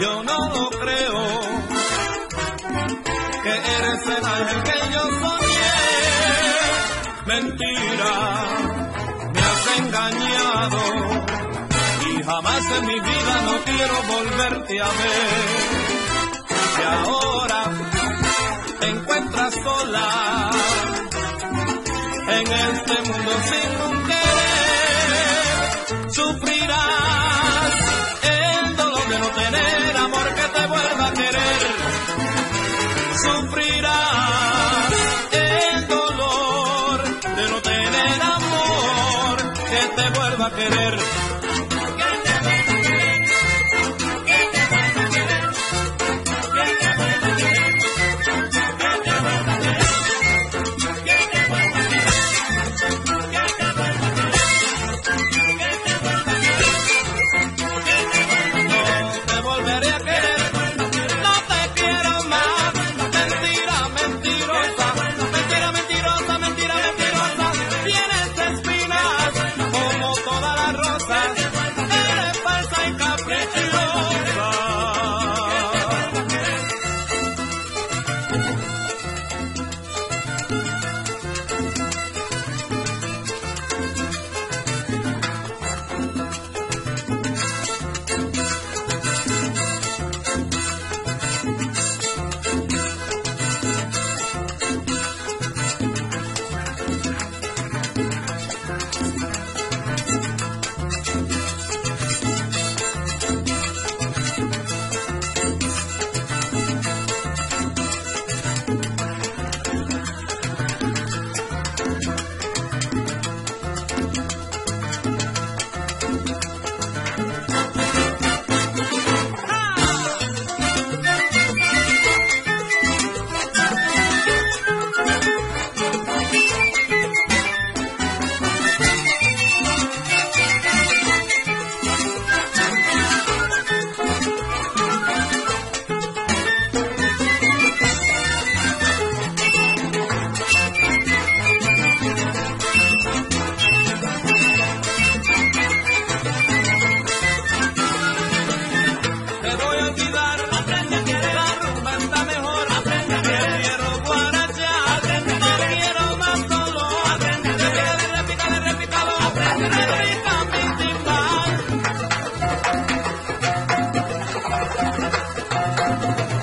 yo no lo creo. Que eres el ángel que yo soñé, mentira, me has engañado y jamás en mi vida no quiero volverte a ver. Que ahora te encuentras sola sufrirás el dolor de no tener amor que te vuelva a querer. Música